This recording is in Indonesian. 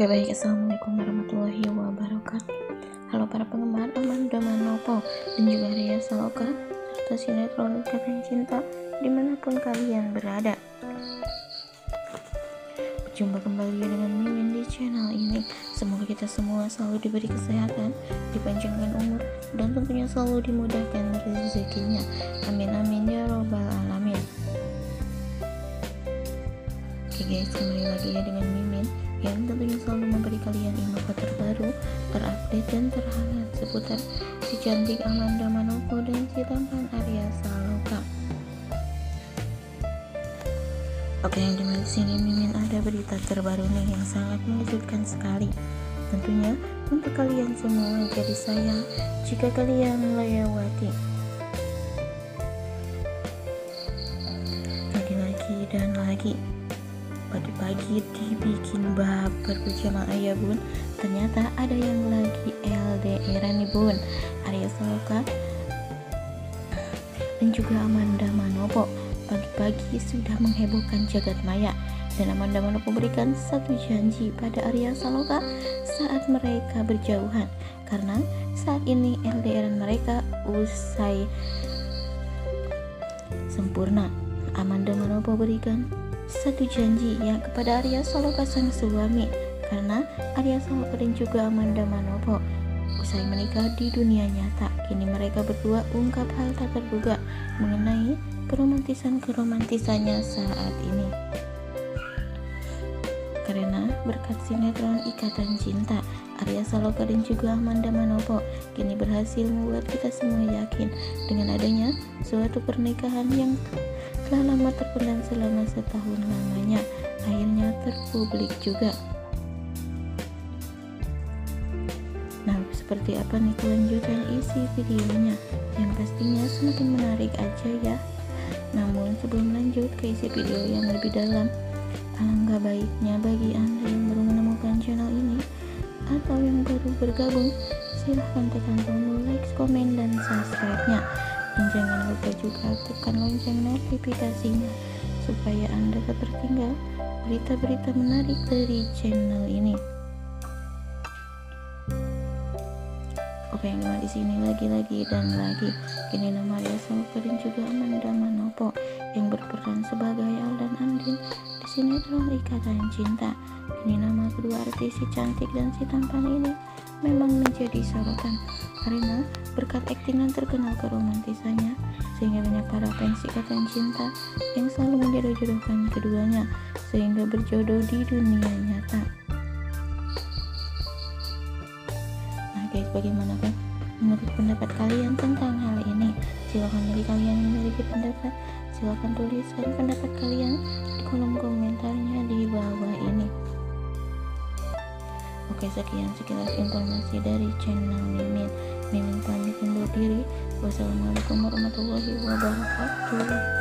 Oke baik, Assalamualaikum warahmatullahi wabarakatuh. Halo para penggemar Amanda Manopo dan juga Ria Saloka serta sinetron Ikatan Cinta di mana pun kalian berada. Berjumpa kembali dengan Mimin di channel ini. Semoga kita semua selalu diberi kesehatan, dipanjangkan umur, dan tentunya selalu dimudahkan rezekinya. Amin amin ya robbal alamin. Oke guys, kembali lagi ya dengan Mimin yang tentunya selalu memberi kalian info terbaru, terupdate dan terhangat seputar si cantik Amanda Manopo dan si tampan Arya Saloka. Oke, yang di mana sini Mimin ada berita terbaru nih yang sangat mengejutkan sekali. Tentunya untuk kalian semua jadi sayang jika kalian melewati lagi-lagi dan lagi pagi-pagi dibikin baper bersama ayah bun. Ternyata ada yang lagi LDR nih bun. Arya Saloka dan juga Amanda Manopo pagi-pagi sudah menghebohkan jagat maya. Dan Amanda Manopo berikan satu janji pada Arya Saloka saat mereka berjauhan. Karena saat ini LDR mereka usai sempurna. Amanda Manopo berikan satu janji yang kepada Arya Saloka sang suami karena Arya Saloka dan juga Amanda Manopo usai menikah di dunia nyata. Kini mereka berdua ungkap hal tak terduga mengenai keromantisan-keromantisannya saat ini. Karena berkat sinetron Ikatan Cinta Arya Saloka dan juga Amanda Manopo kini berhasil membuat kita semua yakin dengan adanya suatu pernikahan yang telah lama terpendam selama setahun lamanya akhirnya terpublik juga. Nah seperti apa nih kelanjutan isi videonya? Yang pastinya semakin menarik aja ya. Namun sebelum lanjut ke isi video yang lebih dalam alangkah baiknya bagi anda yang baru menemukan channel ini atau yang baru bergabung silahkan tekan tombol like, komen, dan subscribe nya dan jangan lupa juga tekan lonceng notifikasinya supaya Anda tak tertinggal berita-berita menarik dari channel ini. Oke, yang di sini lagi-lagi dan lagi. Kini nama Saloka dan juga Amanda Manopo yang berperan sebagai Al dan Andin di sinetron Ikatan Cinta. Kini nama kedua artis si cantik dan si tampan ini memang menjadi sorotan karena berkat akting terkenal keromantisannya sehingga banyak para fans ikatan cinta yang selalu menjodoh-jodohkan keduanya sehingga berjodoh di dunia nyata. Nah guys bagaimana kan menurut pendapat kalian tentang hal ini silahkan bagi kalian yang memiliki pendapat. Silahkan tuliskan pendapat kalian di kolom komentarnya di bawah Oke sekian sekilas informasi dari channel Mimin. Mimin pamit undur diri. Wassalamualaikum warahmatullahi wabarakatuh